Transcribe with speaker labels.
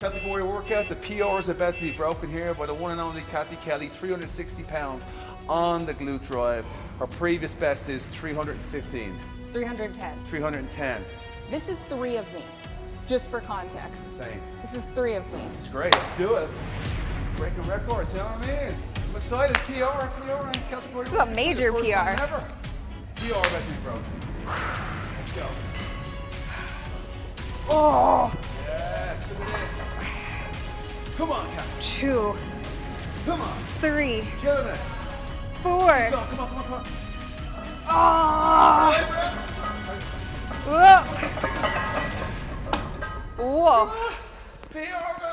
Speaker 1: Celtic Warrior workouts, a PR is about to be broken here by the one and only Cathy Kelley, 360 pounds on the glute drive. Her previous best is 315,
Speaker 2: 310.
Speaker 1: 310.
Speaker 2: This is three of me, just for context.
Speaker 1: Insane.
Speaker 2: This is three of me.
Speaker 1: It's great. Let's do it. Breaking records, you know what I mean? I'm excited. PR, PR, and Celtic Warrior.
Speaker 2: This is a major PR.
Speaker 1: Ever. PR about to be broken. Let's go.
Speaker 2: Oh,
Speaker 1: Come on, Cathy.
Speaker 2: two,
Speaker 1: Come on.
Speaker 2: three,
Speaker 1: Killing it.
Speaker 2: four.
Speaker 1: Come on, come on, come on, come on.
Speaker 2: Oh, whoa. Ah, whoa.
Speaker 1: PR